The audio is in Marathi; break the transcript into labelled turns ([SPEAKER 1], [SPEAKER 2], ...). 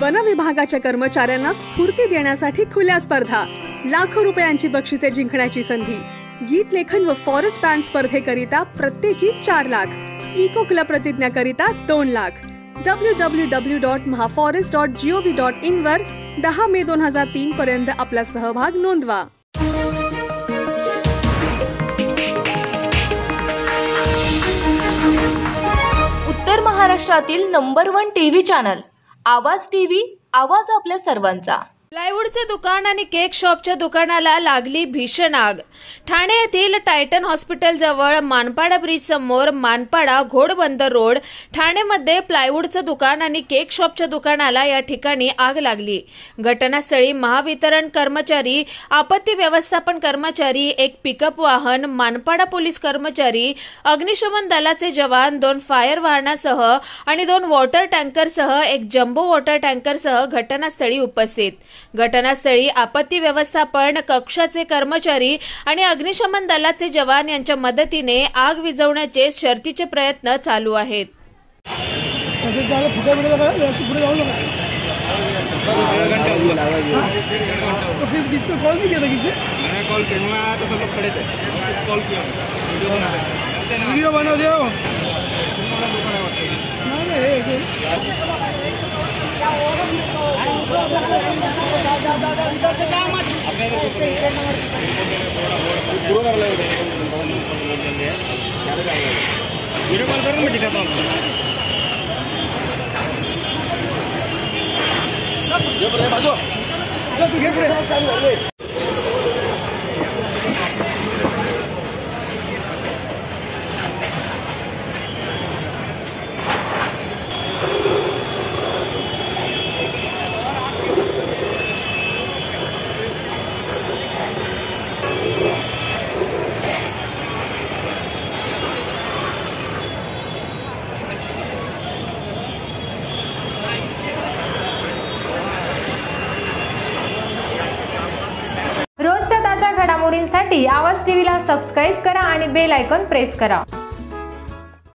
[SPEAKER 1] वन विभागाच्या कर्मचाऱ्यांना स्फूर्ती देण्यासाठी खुल्या स्पर्धा. लाखो रुपयांची बक्षिसे जिंकण्याची संधी. गीत लेखन व फॉरेस्ट बँड स्पर्धेकरिता प्रत्येकी चार लाख. इको क्लब प्रतिज्ञाकरिता दोन lakh. W W W dot Mahaforest dot G O V dot in वर दहा मे दोन हजार तीन पर्यंत आपला सहभाग नोंदवा.
[SPEAKER 2] उत्तर महाराष्ट्रातील नंबर वन टीव्ही चॅनल. आवाज टी व्ही आवाज आपल्या सर्वांचा.
[SPEAKER 3] प्लायवूडचे दुकान आणि केक शॉपच्या दुकानाला लागली भीषण आग. ठाणे येथील टायटन हॉस्पिटल जवळ मानपाडा ब्रिज समोर मानपाडा घोडबंदर रोड ठाणेमध्ये प्लायवूडचं दुकान आणि केक शॉपच्या दुकानाला या ठिकाणी आग लागली. घटनास्थळी महावितरण कर्मचारी आपत्ती व्यवस्थापन कर्मचारी एक पिकअप वाहन मानपाडा पोलीस कर्मचारी अग्निशमन दलाचे जवान दोन फायर वाहनासह आणि दोन वॉटर टँकरसह एक जम्बो वॉटर टँकरसह घटनास्थळी उपस्थित. घटनास्थळी आपत्ती व्यवस्थापन कक्षाचे कर्मचारी आणि अग्निशमन दलाचे जवान यांच्या मदतीने आग विझवण्याचे शर्तीचे प्रयत्न चालू आहेत.
[SPEAKER 4] तसंच कॉल
[SPEAKER 5] करून मैं दिखाता हूँ
[SPEAKER 4] तू घे पुढे.
[SPEAKER 6] पाहण्यासाठी आवाज टीव्हीला सबस्क्राईब करा आणि बेल आयकॉन प्रेस करा.